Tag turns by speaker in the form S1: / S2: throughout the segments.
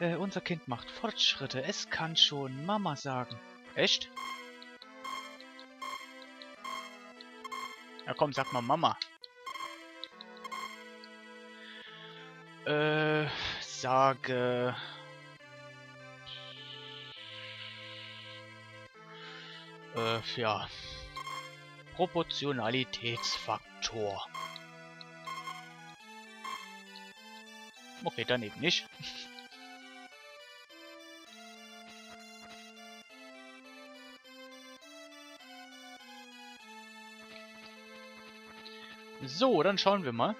S1: Äh, unser Kind macht Fortschritte. Es kann schon Mama sagen. Echt? Ja komm, sag mal Mama. Äh, sage... Äh, ja. Proportionalitätsfaktor. Okay, dann eben nicht. So, dann schauen wir mal.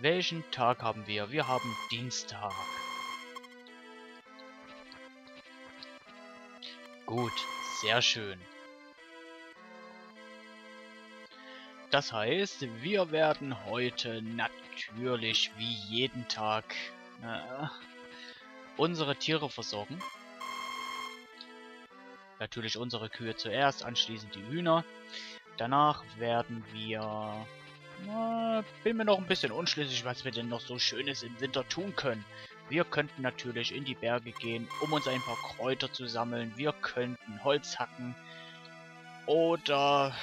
S1: Welchen Tag haben wir? Wir haben Dienstag. Gut, sehr schön. Das heißt, wir werden heute natürlich wie jeden Tag äh, unsere Tiere versorgen. Natürlich unsere Kühe zuerst, anschließend die Hühner. Danach werden wir... Na, bin mir noch ein bisschen unschlüssig, was wir denn noch so Schönes im Winter tun können. Wir könnten natürlich in die Berge gehen, um uns ein paar Kräuter zu sammeln. Wir könnten Holz hacken. Oder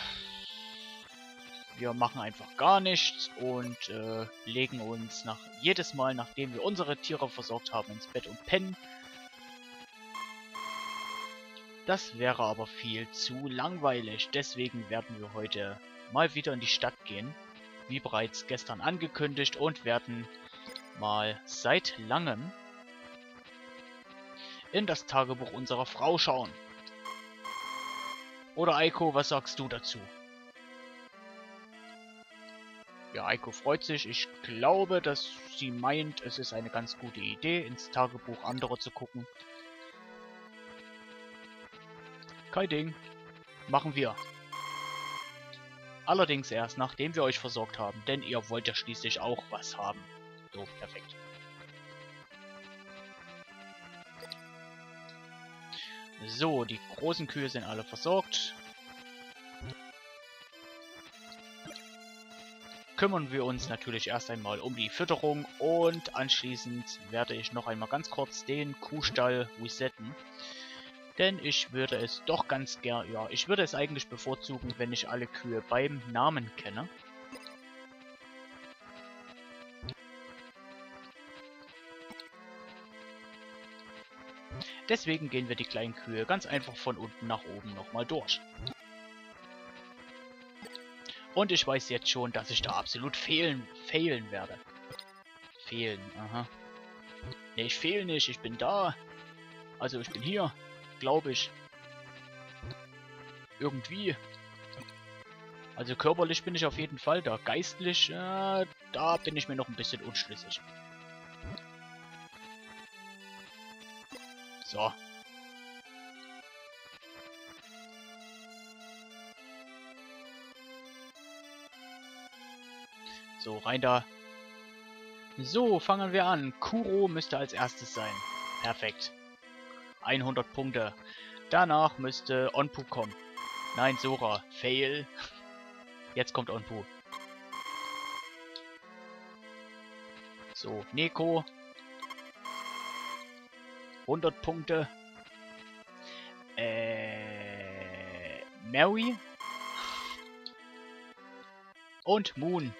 S1: wir machen einfach gar nichts und äh, legen uns nach jedes Mal, nachdem wir unsere Tiere versorgt haben, ins Bett und pennen. Das wäre aber viel zu langweilig, deswegen werden wir heute mal wieder in die Stadt gehen, wie bereits gestern angekündigt, und werden mal seit langem in das Tagebuch unserer Frau schauen. Oder Eiko, was sagst du dazu? Ja, Eiko freut sich. Ich glaube, dass sie meint, es ist eine ganz gute Idee, ins Tagebuch anderer zu gucken. Kein Ding. Machen wir. Allerdings erst, nachdem wir euch versorgt haben, denn ihr wollt ja schließlich auch was haben. So, perfekt. So, die großen Kühe sind alle versorgt. Kümmern wir uns natürlich erst einmal um die Fütterung und anschließend werde ich noch einmal ganz kurz den Kuhstall resetten. Denn ich würde es doch ganz gern, ja, ich würde es eigentlich bevorzugen, wenn ich alle Kühe beim Namen kenne. Deswegen gehen wir die kleinen Kühe ganz einfach von unten nach oben nochmal durch. Und ich weiß jetzt schon, dass ich da absolut fehlen, fehlen werde. Fehlen, aha. Ne, ich fehle nicht, ich bin da. Also ich bin hier glaube ich. Irgendwie. Also körperlich bin ich auf jeden Fall da. Geistlich, äh, da bin ich mir noch ein bisschen unschlüssig. So. So, rein da. So, fangen wir an. Kuro müsste als erstes sein. Perfekt. 100 Punkte. Danach müsste Onpu kommen. Nein, Sora. Fail. Jetzt kommt Onpu. So, Neko. 100 Punkte. Äh, Mary. Und Moon.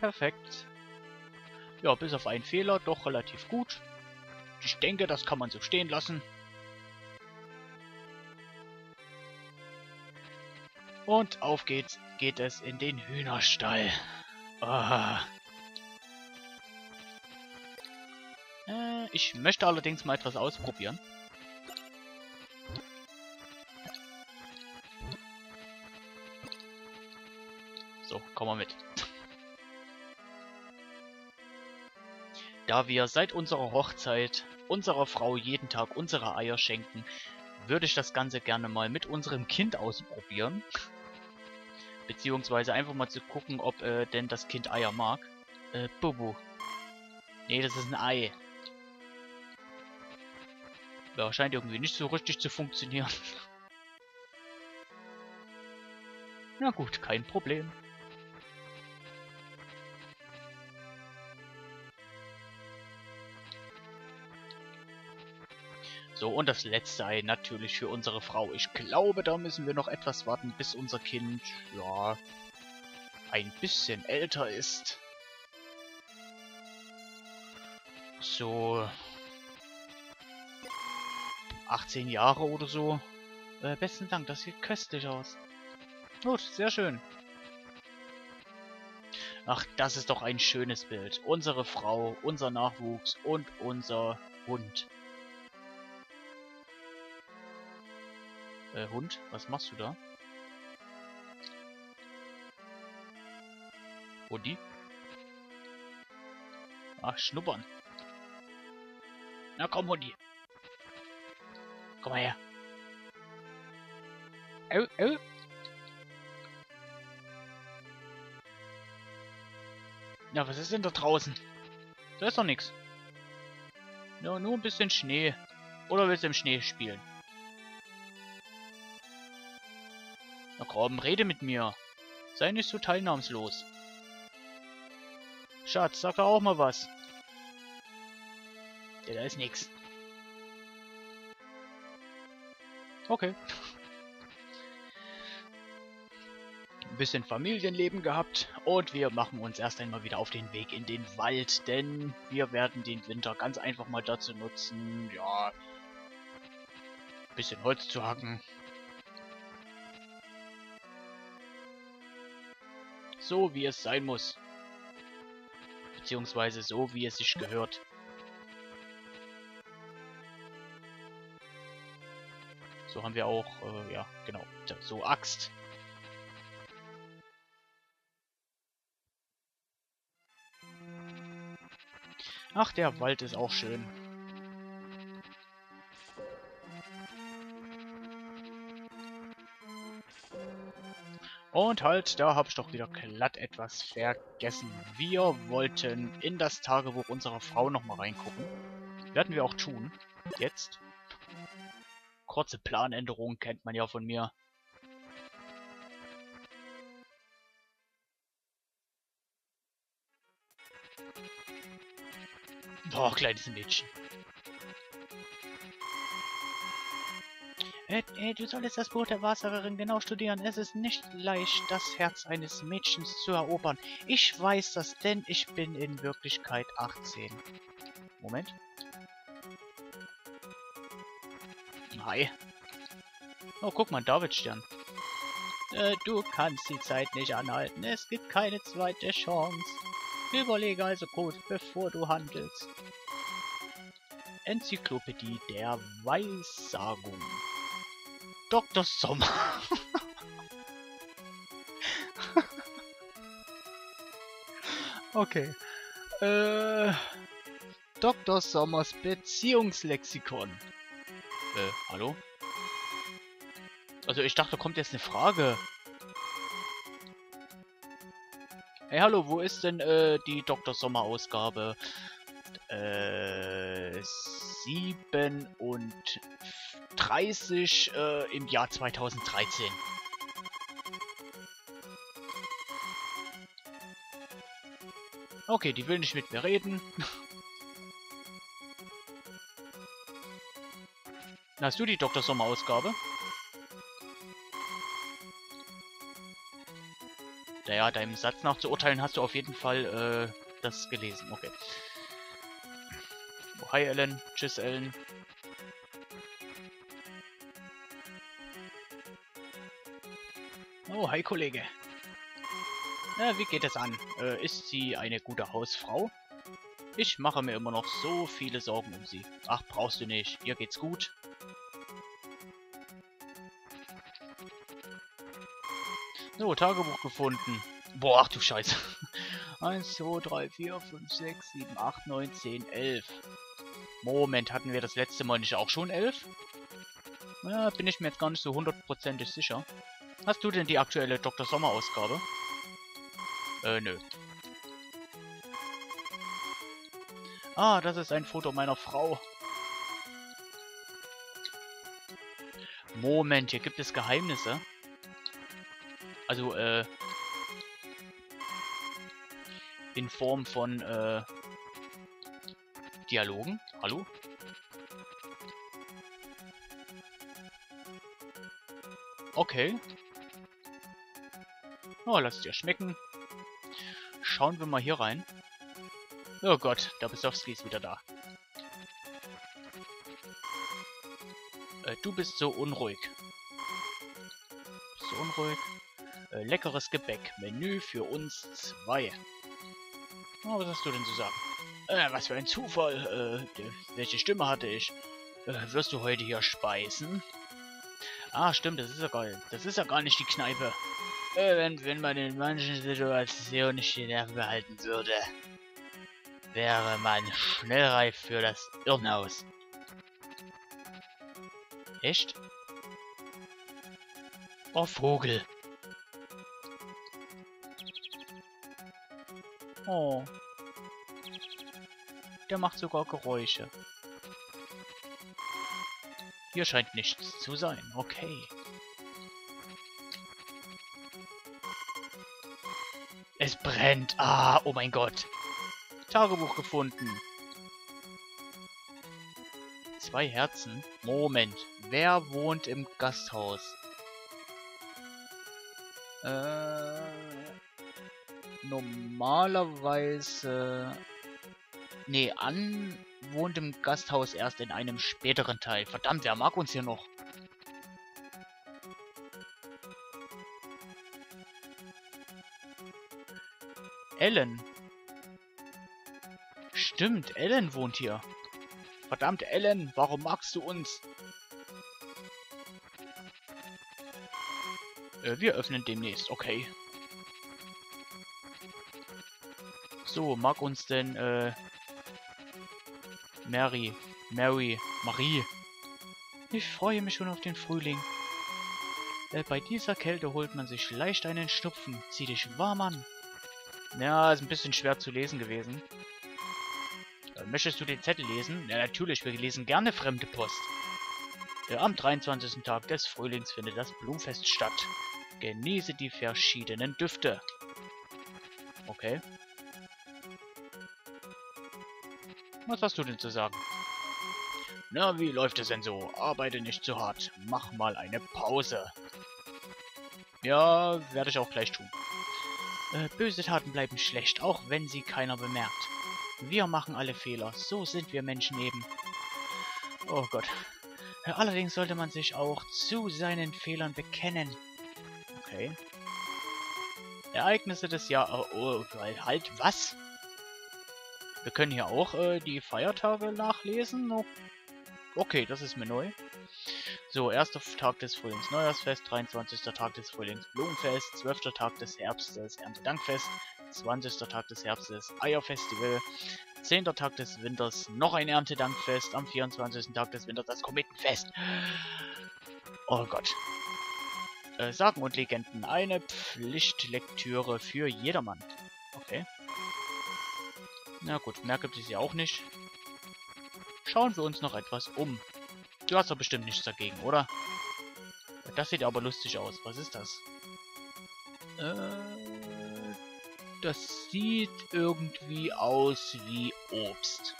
S1: Perfekt. Ja, bis auf einen Fehler, doch relativ gut. Ich denke, das kann man so stehen lassen. Und auf geht's, geht es in den Hühnerstall. Ah. Äh, ich möchte allerdings mal etwas ausprobieren. So, komm mal mit. Da wir seit unserer Hochzeit unserer Frau jeden Tag unsere Eier schenken, würde ich das Ganze gerne mal mit unserem Kind ausprobieren. Beziehungsweise einfach mal zu gucken, ob äh, denn das Kind Eier mag. Äh, Bubu. Nee, das ist ein Ei. Ja, scheint irgendwie nicht so richtig zu funktionieren. Na gut, kein Problem. So, und das letzte Ei natürlich für unsere Frau. Ich glaube, da müssen wir noch etwas warten, bis unser Kind, ja, ein bisschen älter ist. So 18 Jahre oder so. Äh, besten Dank, das sieht köstlich aus. Gut, sehr schön. Ach, das ist doch ein schönes Bild. Unsere Frau, unser Nachwuchs und unser Hund. Äh, Hund, was machst du da? Hundi? Ach, schnuppern. Na komm, Hundi. Komm mal her. Oh, oh. Ja, was ist denn da draußen? Da ist doch nichts. Ja, nur ein bisschen Schnee. Oder willst du im Schnee spielen? Na komm, rede mit mir. Sei nicht so teilnahmslos. Schatz, sag doch auch mal was. Ja, da ist nichts. Okay. Ein bisschen Familienleben gehabt und wir machen uns erst einmal wieder auf den Weg in den Wald, denn wir werden den Winter ganz einfach mal dazu nutzen, ja, ein bisschen Holz zu hacken. So wie es sein muss. Beziehungsweise so wie es sich gehört. So haben wir auch, äh, ja, genau, so Axt. Ach, der Wald ist auch schön. Und halt, da habe ich doch wieder glatt etwas vergessen. Wir wollten in das Tagebuch unserer Frau nochmal reingucken. Werden wir auch tun. Jetzt kurze Planänderungen kennt man ja von mir. Boah, kleines Mädchen. Äh, äh, du solltest das Buch der Wahrsagerin genau studieren. Es ist nicht leicht, das Herz eines Mädchens zu erobern. Ich weiß das, denn ich bin in Wirklichkeit 18. Moment. Hi. Oh, guck mal, Davidstern. Äh, du kannst die Zeit nicht anhalten. Es gibt keine zweite Chance. Überlege also gut, bevor du handelst. Enzyklopädie der Weissagung. Dr. Sommer. okay. Äh, Dr. Sommers Beziehungslexikon. Äh, hallo? Also ich dachte, kommt jetzt eine Frage. Hey, hallo, wo ist denn äh, die Dr. Sommer Ausgabe? Äh, 37 äh, im Jahr 2013. Okay, die will nicht mit mir reden. Hast du die Dr. Sommer Ausgabe? Naja, deinem Satz nach zu urteilen hast du auf jeden Fall äh, das gelesen. Okay. Oh, hi Ellen. Tschüss Ellen. Oh, hi Kollege. Na, wie geht es an? Äh, ist sie eine gute Hausfrau? Ich mache mir immer noch so viele Sorgen um sie. Ach, brauchst du nicht. Ihr geht's gut. So, Tagebuch gefunden. Boah, ach du Scheiße. 1, 2, 3, 4, 5, 6, 7, 8, 9, 10, 11. Moment, hatten wir das letzte Mal nicht auch schon 11? Ja, bin ich mir jetzt gar nicht so hundertprozentig sicher. Hast du denn die aktuelle Dr. Sommer-Ausgabe? Äh, nö. Ah, das ist ein Foto meiner Frau. Moment, hier gibt es Geheimnisse. Also, äh... In Form von, äh... Dialogen? Hallo? Okay. Oh, lass dir schmecken. Schauen wir mal hier rein. Oh Gott, der Besowski ist wieder da. Äh, du bist so unruhig. So unruhig. Äh, leckeres Gebäck. Menü für uns zwei. Oh, was hast du denn zu sagen? Äh, was für ein Zufall. Äh, welche Stimme hatte ich? Äh, wirst du heute hier speisen? Ah, stimmt, das ist ja geil. Das ist ja gar nicht die Kneipe. Äh, wenn, wenn man in manchen Situationen nicht die Nerven behalten würde, wäre man schnell reif für das Irrenhaus. Echt? Oh, Vogel. Oh. Der macht sogar Geräusche. Hier scheint nichts zu sein. Okay. Es brennt. Ah, oh mein Gott. Tagebuch gefunden. Zwei Herzen? Moment. Wer wohnt im Gasthaus? Äh, normalerweise... Nee, An wohnt im Gasthaus erst in einem späteren Teil. Verdammt, wer mag uns hier noch? Ellen. Stimmt, Ellen wohnt hier. Verdammt, Ellen, warum magst du uns? Äh, wir öffnen demnächst, okay. So, mag uns denn, äh... Mary, Mary, Marie. Ich freue mich schon auf den Frühling. Äh, bei dieser Kälte holt man sich leicht einen Schnupfen. Zieh dich warm an. Ja, ist ein bisschen schwer zu lesen gewesen. Äh, möchtest du den Zettel lesen? Ja, natürlich, wir lesen gerne fremde Post. Am 23. Tag des Frühlings findet das Blumenfest statt. Genieße die verschiedenen Düfte. Okay. Was hast du denn zu sagen? Na, wie läuft es denn so? Arbeite nicht zu hart. Mach mal eine Pause. Ja, werde ich auch gleich tun. Äh, böse Taten bleiben schlecht, auch wenn sie keiner bemerkt. Wir machen alle Fehler, so sind wir Menschen eben. Oh Gott. Äh, allerdings sollte man sich auch zu seinen Fehlern bekennen. Okay. Ereignisse des Jahres... Oh, oh, halt, was? Wir können hier auch äh, die Feiertage nachlesen. Okay, das ist mir neu. So, erster Tag des Frühlings Neujahrsfest, 23. Tag des Frühlings Blumenfest, 12. Tag des Herbstes Erntedankfest, 20. Tag des Herbstes Eierfestival, 10. Tag des Winters noch ein Erntedankfest, am 24. Tag des Winters das Kometenfest. Oh Gott. Äh, Sagen und Legenden, eine Pflichtlektüre für jedermann. Okay. Na gut, mehr gibt es ja auch nicht. Schauen wir uns noch etwas um. Du hast doch bestimmt nichts dagegen, oder? Das sieht aber lustig aus. Was ist das? Äh, das sieht irgendwie aus wie Obst.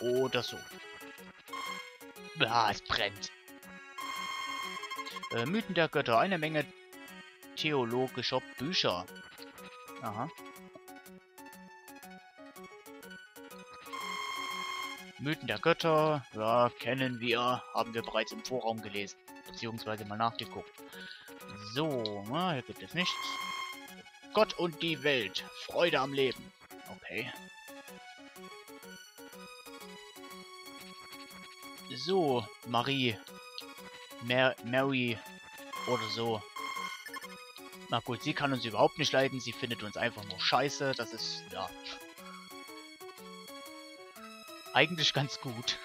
S1: Oder so. Ah, es brennt. Äh, Mythen der Götter. Eine Menge theologischer Bücher. Aha. Mythen der Götter, ja, kennen wir, haben wir bereits im Vorraum gelesen, beziehungsweise mal nachgeguckt. So, na, hier gibt es nichts. Gott und die Welt, Freude am Leben. Okay. So, Marie. Mer Mary. Oder so. Na gut, sie kann uns überhaupt nicht leiden. Sie findet uns einfach nur scheiße. Das ist, ja, eigentlich ganz gut.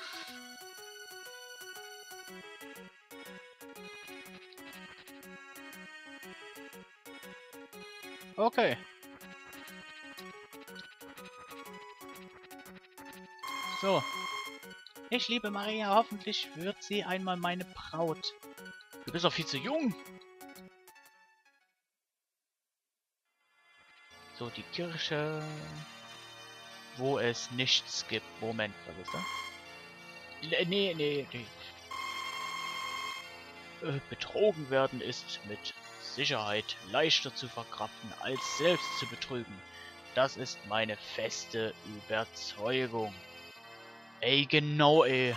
S1: Okay. So. Ich liebe Maria, hoffentlich wird sie einmal meine Braut. Du bist doch viel zu jung. So, die Kirche wo es nichts gibt. Moment, was ist das? Nee, nee, nee. Äh, betrogen werden ist mit Sicherheit leichter zu verkraften, als selbst zu betrügen. Das ist meine feste Überzeugung. Ey, genau, ey.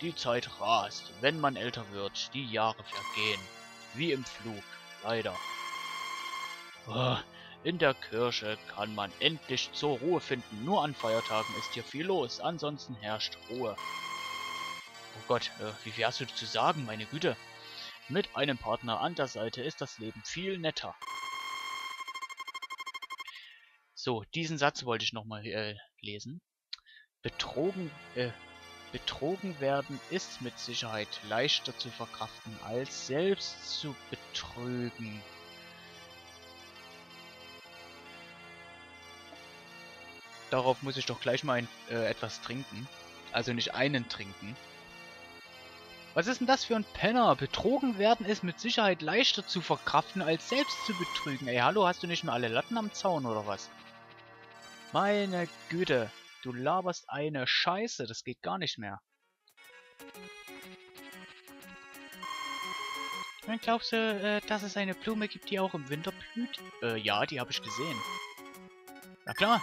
S1: Die Zeit rast, wenn man älter wird, die Jahre vergehen. Wie im Flug, leider. Oh, in der Kirche kann man endlich zur Ruhe finden. Nur an Feiertagen ist hier viel los, ansonsten herrscht Ruhe. Oh Gott, äh, wie viel hast du zu sagen, meine Güte? Mit einem Partner an der Seite ist das Leben viel netter. So, diesen Satz wollte ich nochmal äh, lesen. Betrogen, äh, betrogen werden ist mit Sicherheit leichter zu verkraften, als selbst zu betrügen. Darauf muss ich doch gleich mal ein, äh, etwas trinken. Also nicht einen trinken. Was ist denn das für ein Penner? Betrogen werden ist mit Sicherheit leichter zu verkraften, als selbst zu betrügen. Ey, hallo, hast du nicht mehr alle Latten am Zaun oder was? Meine Güte. Du laberst eine Scheiße, das geht gar nicht mehr. Dann glaubst du, äh, dass es eine Blume gibt, die auch im Winter blüht? Äh, ja, die habe ich gesehen. Na klar.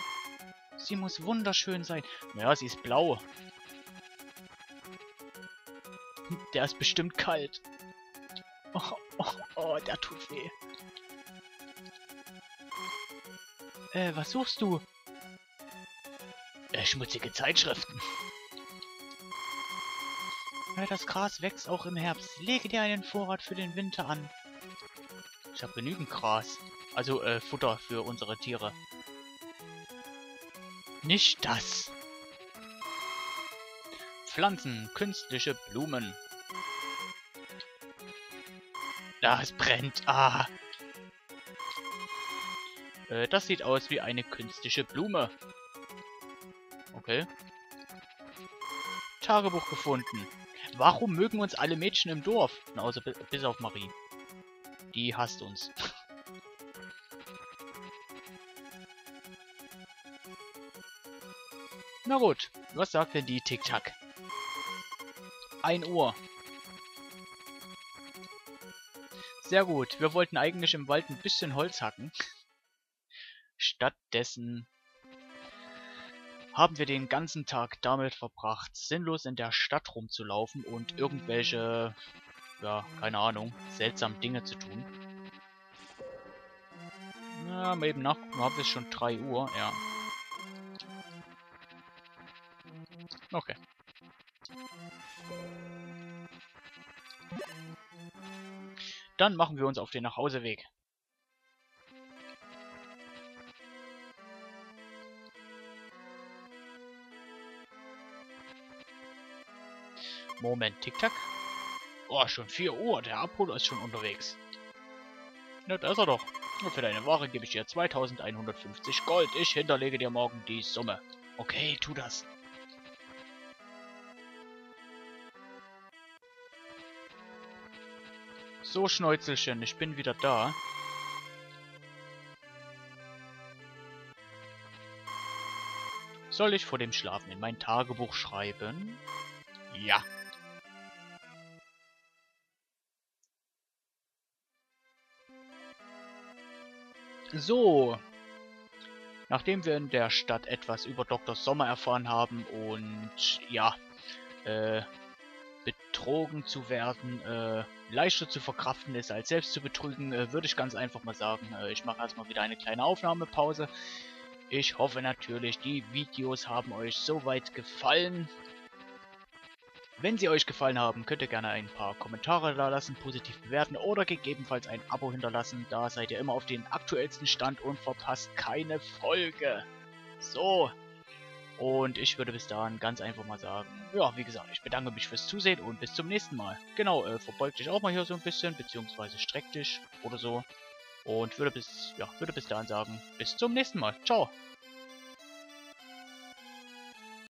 S1: Sie muss wunderschön sein. Naja, sie ist blau. Der ist bestimmt kalt. Oh, oh, oh, der tut weh. Äh, was suchst du? Äh, schmutzige Zeitschriften. Das Gras wächst auch im Herbst. Lege dir einen Vorrat für den Winter an. Ich habe genügend Gras. Also äh, Futter für unsere Tiere. Nicht das. Pflanzen, künstliche Blumen. Ah, es brennt. Ah. Äh, das sieht aus wie eine künstliche Blume. Okay. Tagebuch gefunden. Warum mögen uns alle Mädchen im Dorf? Na, außer bis auf Marie. Die hasst uns. Na gut, was sagt denn die Tic-Tac? 1 Uhr. Sehr gut, wir wollten eigentlich im Wald ein bisschen Holz hacken. Stattdessen haben wir den ganzen Tag damit verbracht, sinnlos in der Stadt rumzulaufen und irgendwelche, ja, keine Ahnung, seltsamen Dinge zu tun. Na, mal eben nachgucken, haben wir schon 3 Uhr, ja. Okay. Dann machen wir uns auf den Nachhauseweg. Moment, Tick-Tack. Oh, schon 4 Uhr. Der Abholer ist schon unterwegs. Na, da ist er doch. Und für deine Ware gebe ich dir 2150 Gold. Ich hinterlege dir morgen die Summe. Okay, tu das. So, Schnäuzelchen, ich bin wieder da. Soll ich vor dem Schlafen in mein Tagebuch schreiben? Ja. So. Nachdem wir in der Stadt etwas über Dr. Sommer erfahren haben und ja, äh, betrogen zu werden äh, leichter zu verkraften ist, als selbst zu betrügen, äh, würde ich ganz einfach mal sagen, äh, ich mache erstmal wieder eine kleine Aufnahmepause. Ich hoffe natürlich, die Videos haben euch soweit gefallen. Wenn sie euch gefallen haben, könnt ihr gerne ein paar Kommentare da lassen, positiv bewerten oder gegebenenfalls ein Abo hinterlassen. Da seid ihr immer auf den aktuellsten Stand und verpasst keine Folge. So, und ich würde bis dahin ganz einfach mal sagen, ja, wie gesagt, ich bedanke mich fürs Zusehen und bis zum nächsten Mal. Genau, äh, verbeug dich auch mal hier so ein bisschen, beziehungsweise streck dich oder so. Und würde bis, ja, würde bis dahin sagen, bis zum nächsten Mal. Ciao.